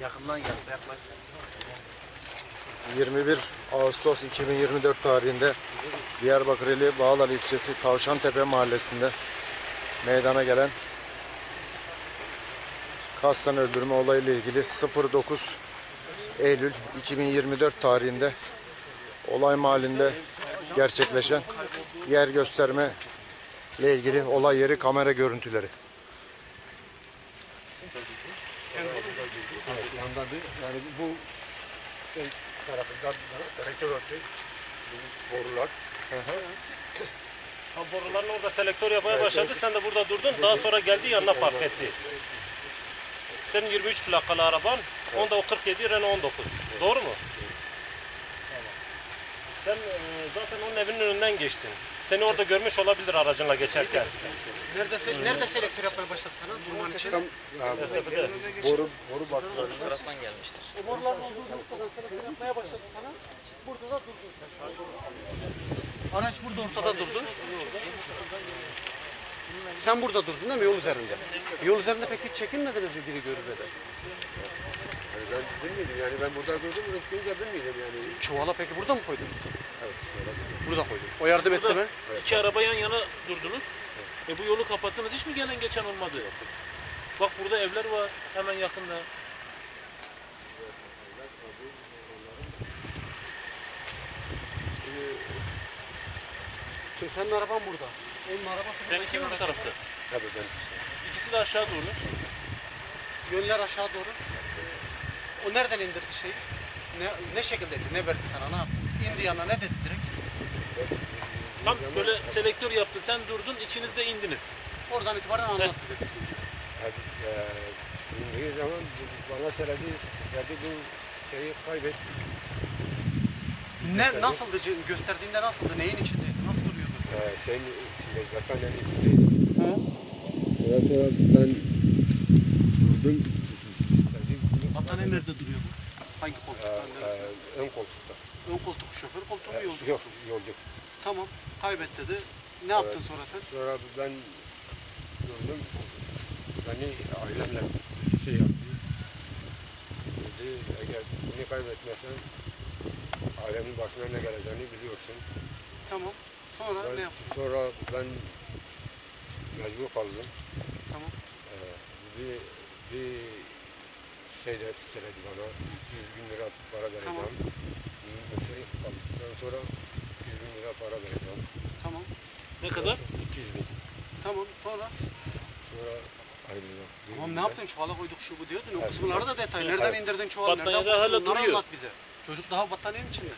Yakından gel, yaklaş. 21 Ağustos 2024 tarihinde Diyarbakır ili Bağlar ilçesi Tavşantepe mahallesinde meydana gelen kasten öldürme olayıyla ilgili 09 Eylül 2024 tarihinde olay mahallinde gerçekleşen yer gösterme ile ilgili olay yeri kamera görüntüleri. Yandan bir, yani bu şey tarafından selektör örtü, borular. Ha, boruların orada selektör yapmaya başladı. Sen de burada durdun. Daha sonra geldi yanına park etti. Senin 23 plakalı araban. Onda o 47 Renault 19. Doğru mu? Sen e, zaten onun evinin önünden geçtin. Seni orada görmüş olabilir aracınla geçerken. Nerede, se- nerede selektör yapmaya başladı sana durman için? Tam boru, boru baktılar. O boruların olduğu noktadan selektör yapmaya başladı sana. Burada da durdun sen. Araç burada ortada durdu. Sen burada durdun değil mi yol üzerinde? Yol üzerinde pek hiç çekinmediniz mi biri görür de? Yani ben bilmiyordum yani ben burada durdum, öptüğünce bilmiyordum yani. Çuvala peki burada mı koydunuz? Evet, şöyle. Burada koydum. O yardım etti mi? İki araba yan yana durdunuz. E bu yolu kapattınız. Hiç mi gelen geçen olmadı? Bak burada evler var. Hemen yakında. Şimdi senin araban burada. Onun arabası. Seninki mi bu tarafta? Tabii ben. İkisi de aşağı doğru. Yönler aşağı doğru. O nereden indirdi şeyi? Ne, ne şekilde etti? Ne verdi sana? Ne yaptı? İndi yanına ne dedi direkt? Tam böyle selektör yaptı. Sen durdun. ikiniz de indiniz. Oradan itibaren anlat bize. E, bindiği zaman bana söyledi, dedi bu şeyi kaybet. Ne, nasıldı? Gösterdiğinde nasıldı? Neyin içindeydi? Nasıl duruyordu? E, şeyin içinde, bakanyanın içindeydi. Hı? Ondan sonra ben durdum. Battaniye nerede duruyordu? Hangi e, koltukta? e, neresi? ön koltukta. Ön koltuk şoför koltuğu mu E, yolcu? Yok, yolcu. Tamam. Kaybet dedi. Ne yaptın sonra sen? Sonra ben durdum. Beni ailemle şey yaptı. Dedi eğer bunu kaybetmezsen ailemin başına ne geleceğini biliyorsun. Tamam. Sonra Ben- ne yaptın? sonra ben mecbur kaldım. Tamam. Ee, bir, bir şey de söyledi bana. 200 bin lira para vereceğim. Tamam. Mısır kaldıktan sonra 200 bin lira para vereceğim. Tamam. Ne kadar? 200 bin. Tamam. Sonra? Sonra ayrıldım. Tamam ne yaptın? Çuvala koyduk şu bu diyordun. O Evet. kısımları da detay. Nereden Evet. indirdin çuvalı? Nereden Battaniyede koydun? hala duruyor. anlat bize. Çocuk daha battaniyenin içinde.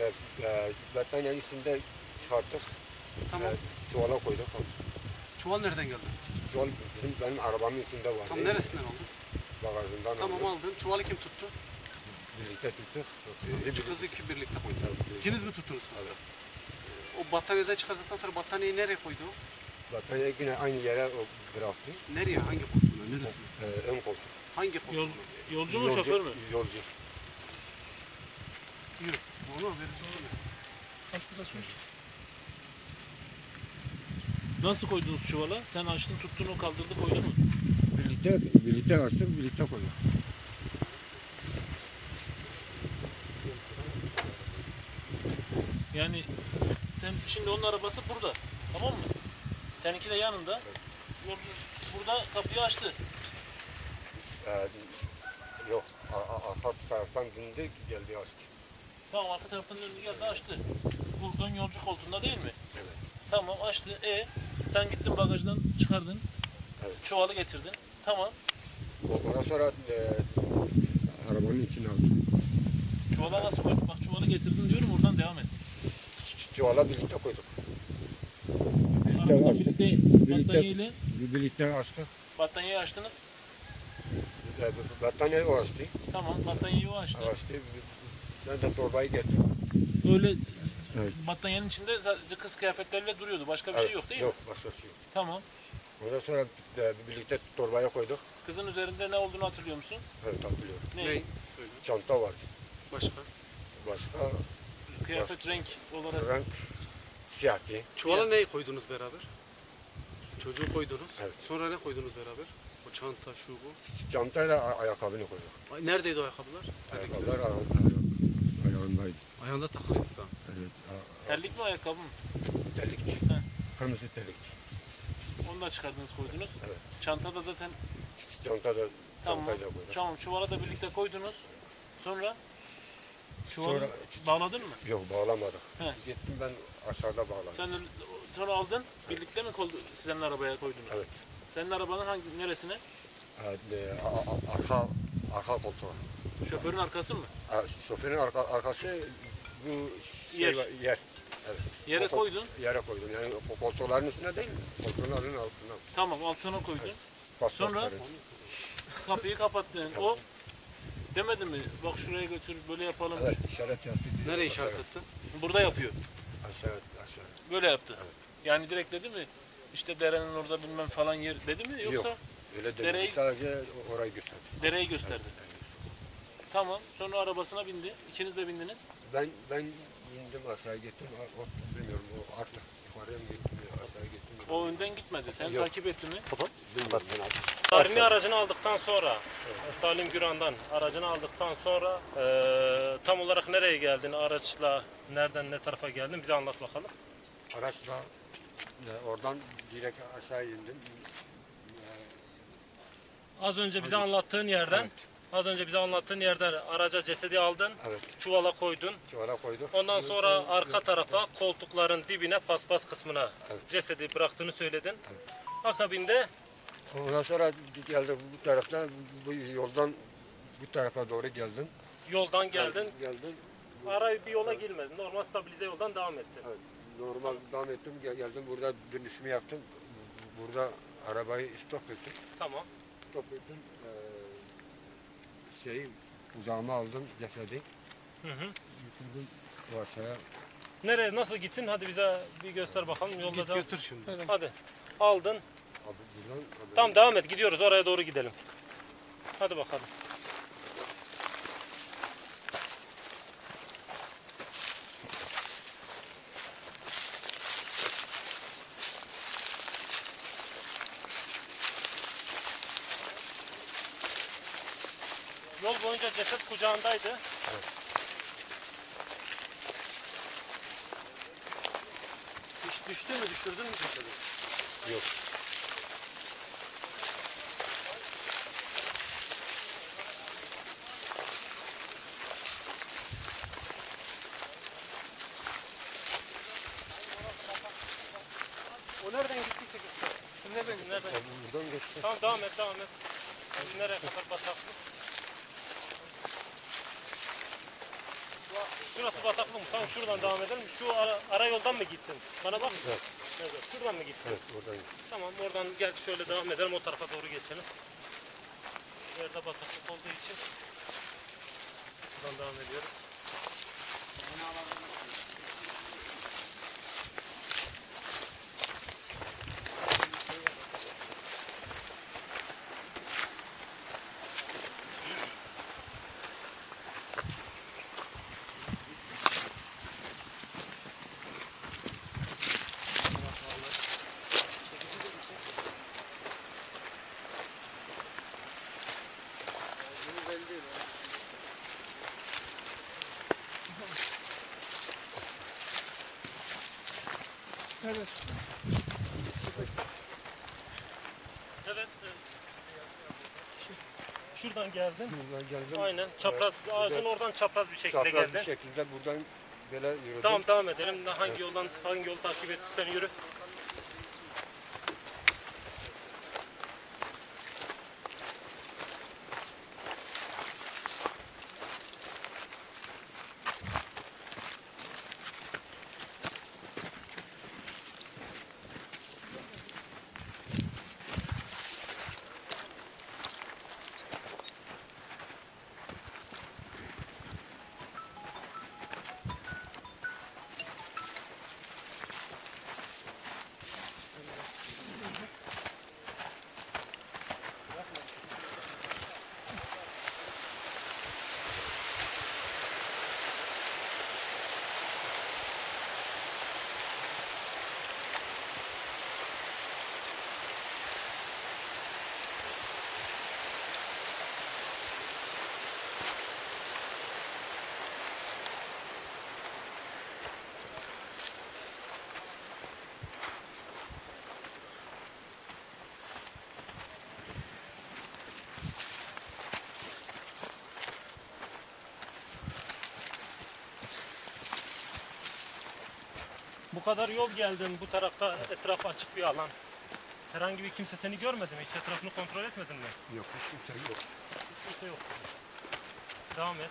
Evet, e, battaniyenin içinde çıkarttık. Tamam. E, çuvala koyduk. Çuval nereden geldi? Çuval bizim benim arabamın içinde vardı. Tam neresinden aldın? Bagajından Tamam aldık. aldın. Çuvalı kim tuttu? Birlikte tuttuk. Bizi kızı iki birlikte koydu. Evet. İkiniz mi tuttunuz kızı? O battaniyeden çıkardıktan sonra battaniyeyi nereye koydu? o? Battaniye yine aynı yere bıraktı. Nereye? Hangi koltuğuna? Neresine? E, ön koltuk. Hangi koltuğuna? Yol, yolcu mu şoför mü? Yolcu. Yürü. Onu veririz onu. Nasıl koydunuz çuvala? Sen açtın tuttun o kaldırdı koydu mu? Birlikte, birlikte açtık, birlikte koyduk. Yani sen şimdi onun arabası burada. Tamam mı? Seninki de yanında. Burada kapıyı açtı. E, yok, arka taraftan dindi, geldi açtı. Tamam arka taraftan döndü geldi açtı. Buradan yolcu koltuğunda değil mi? Evet. Tamam açtı. E sen gittin bagajdan çıkardın. Evet. Çuvalı getirdin. Tamam. Ondan sonra e, arabanın içine aldım. Çuvala nasıl koydun? Bak çuvalı getirdin diyorum oradan devam et. Çuvala birlikte koyduk. Arabada açtık. birlikte Birlikte- battaniyeyle Birlikte açtık. battaniyeyi açtınız. E, battaniye o açtı. Tamam battaniyeyi o açtı. Açtı. Ben de torbayı getirdim. Öyle Evet. battaniyenin içinde sadece kız kıyafetleriyle duruyordu. Başka bir şey Evet, yok değil Yok, mi? başka bir şey yok. Tamam. Ondan sonra e, birlikte torbaya koyduk. Kızın üzerinde ne olduğunu hatırlıyor musun? Evet, hatırlıyorum. Ne? Çanta vardı. Başka? Başka Kıyafet renk olarak. renk siyahtı. Çuvala neyi koydunuz beraber? Çocuğu koydunuz. Evet. Sonra ne koydunuz beraber? O çanta şu bu. Çantayla ayakkabını koyduk. Ay, Neredeydi o ayakkabılar? Ayakkabılar ayağı- ayağı- ayağındaydı. Ayağında takılıydı da. Evet. a- Terlik mi ayakkabı mı? Delikçi. He. Kırmızı delikçi. Onu da çıkardınız koydunuz. Evet. Çanta da zaten Çantada tamam. çantayla koyduk. Tamam çuvala da birlikte koydunuz. Sonra çuvalı Sonra- bağladın mı? Yok bağlamadık. He. Gittim ben aşağıda bağladım. Sen sonra aldın. Birlikte mi koldu, senin arabaya koydunuz? Evet. Senin arabanın hangi neresine? Evet, e, a- a- arka arka koltuğa. Şoförün arkası mı? A, Şoförün arka, arkası bu şey Yer. var, yer. Evet. Yere O kol- koydun. Yere koydum. Yani o koltukların üstüne değil, koltukların altına. Tamam altına koydun. Bas Sonra? basları. Kapıyı kapattın. O demedi mi? Bak şuraya götür böyle yapalım. Evet, işaret yaptı. Nereye işaret ettin? Burada yapıyor. Aşağı, aşağı. Böyle yaptı. Yani direkt dedi mi? İşte derenin orada bilmem falan yer dedi mi? Yoksa Yok. Öyle dedi. Dereyi- Sadece orayı gösterdi. dereyi gösterdi. Tamam. Sonra arabasına bindi. İkiniz de bindiniz. Ben ben indim aşağı gittim. O, o, bilmiyorum o artık yukarıya mı gittim aşağı gittim. O önden gitmedi. Sen Yok. takip etti mi? Bilmiyorum ben aracını aldıktan sonra, Salim Güran'dan aracını aldıktan sonra eee, tam olarak nereye geldin? Araçla nereden ne tarafa geldin? Bize anlat bakalım. Araçla e, oradan direkt aşağı indim. Az önce bize anlattığın yerden, Evet. Az önce bize anlattığın yerden araca cesedi aldın, Evet. çuvala koydun. Çuvala koyduk. Ondan sonra arka tarafa koltukların dibine paspas kısmına cesedi bıraktığını söyledin. Akabinde Ondan sonra geldi bu taraftan bu yoldan bu tarafa doğru geldim. yoldan geldin. Geldim. Arayı bir yola girmedin. Normal stabilize yoldan devam ettin. Evet, normal devam ettim. Gel- Geldim burada dönüşümü yaptım. Burada arabayı stop ettim. Tamam. Stop ettim. Ee, şeyi kucağıma aldım cesedi. Hı hı. Yükürdüm o aşağıya. Nereye nasıl gittin? Hadi bize bir göster bakalım. Yolda Git da. götür şimdi. Hadi. Aldın. Abi buradan abi, Tamam devam et. Gidiyoruz. Oraya doğru gidelim. Hadi bakalım. Yol boyunca ceset kucağındaydı. Hiç düştü mü düşürdün mü cesedi? Yok. O nereden gittiyse gitti. Şimdi nereden gitti? Nereden? Abi buradan geçti. Tamam devam et devam et. Hadi nereye kadar bataklık? Şurası bataklık mı? Tamam şuradan devam edelim. Şu ara, ara yoldan mı gittin? Bana bak. Evet. Evet. Şuradan mı gittin? Evet buradan geçti. Tamam oradan gel şöyle devam edelim. O tarafa doğru geçelim. Yerde bataklık olduğu için. Buradan devam ediyoruz. Evet. evet. Şuradan geldin. Buradan geldim. Aynen. Çapraz, ağacın oradan çapraz bir şekilde Çapraz geldin. bir şekilde buradan böyle yürüdüm. Tamam devam edelim. Hangi yoldan hangi yolu takip ettiysen yürü. Bu kadar yol geldin bu tarafta etraf açık bir alan. Herhangi bir kimse seni görmedi mi? Hiç etrafını kontrol etmedin mi? Yok hiç kimse yok. Hiç kimse yok. Devam et.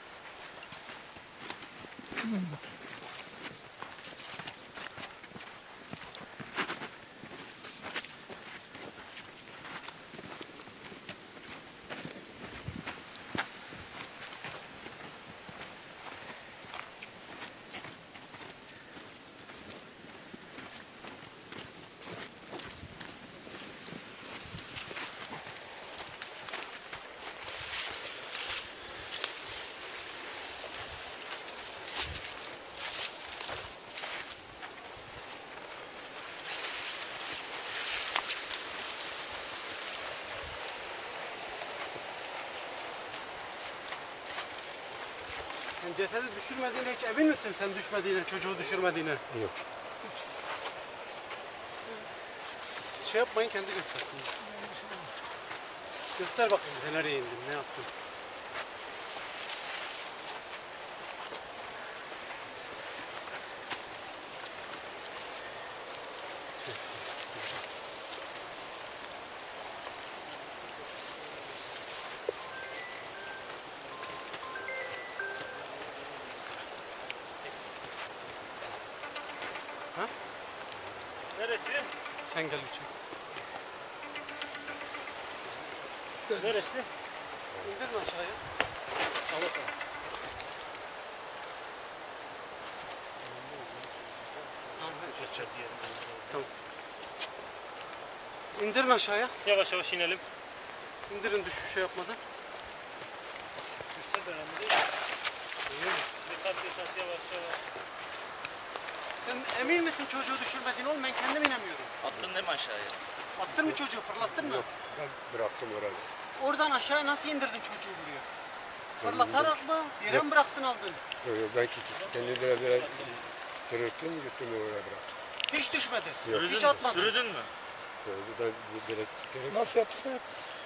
Sen cesedi düşürmediğine hiç emin misin sen düşmediğine, çocuğu düşürmediğine? Yok. Şey yapmayın kendi göstersin. Göster bakayım bize nereye indin, ne yaptın? Neresi? İndirin aşağıya. Tamam. İndirin aşağıya. Yavaş yavaş inelim. İndirin düşüş şey yapmadan. Düşse de önemli değil. Dikkat dikkat yavaş yavaş. Sen emin misin çocuğu düşürmediğin oğlum ben kendim inemiyorum. Attın değil mi aşağıya? Attın mı çocuğu fırlattın mı? Yok. Ben bıraktım orayı. Oradan aşağıya nasıl indirdin çocuğu buraya? Fırlatarak mı? Yere mi bıraktın aldın? Yok, yok, Ben kendilerine böyle sırıttım gittim oraya bıraktım. Hiç düşmedi. Sürüdün Hiç atmadın. Sürüdün mü? Böyle ben böyle Nasıl yaptıysan yap.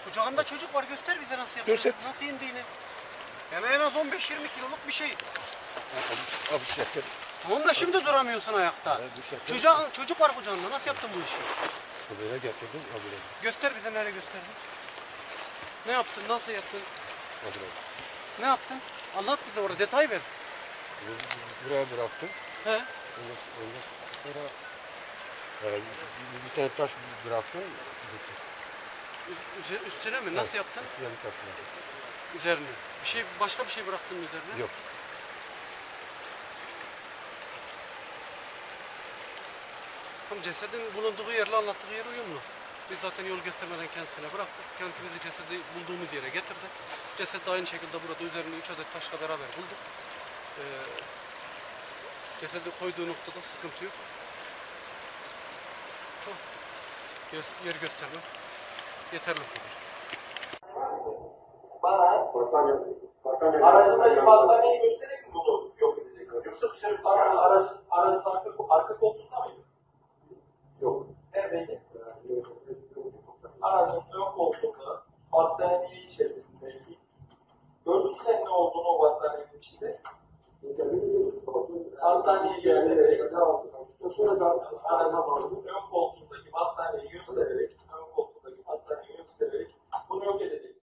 Kucağında çocuk var göster bize nasıl yaptığını. Göster. Nasıl indiğini. Yani en az 15-20 kiloluk bir şey. abi şeker. Tamam da şimdi duramıyorsun ayakta. Çocuğa, çocuk var kucağında nasıl yaptın bu işi? Böyle getirdim abire. Göster bize nereye gösterdin. Ne yaptın, nasıl yaptın, Abire. ne yaptın? Anlat bize orada detay ver. Buraya bıraktım. He. Ondan, sonra e, bir, bir tane taş bıraktım. Üstüne mi? Nasıl yaptın? Yani taş bıraktım. Üzerine. Bir şey, başka bir şey bıraktın mı üzerine? Yok. Tam cesedin bulunduğu yerle anlattığı yer uyumlu. Biz zaten yol göstermeden kendisine bıraktık. Kendisi bizi cesedi bulduğumuz yere getirdi. Ceset de aynı şekilde burada üzerinde 3 adet taşla beraber bulduk. Ee, cesedi koyduğu noktada sıkıntı yok. Tamam. Yer gösterme. Yeterli bu kadar. Aracındaki battaniyeyi göstererek mi bunu yok edeceksiniz? Yoksa dışarı aracın, aracın arka, arka koltuğunda mıydı? yok. Demeli. Aracın ön koltuğunda battaniye içerisindeki gördüysen ne olduğunu o battaniyenin içinde battaniyeyi göstererek sonra da aracın ön koltuğundaki battaniyeyi göstererek ön koltuğundaki battaniyeyi göstererek bunu yok edeceksin.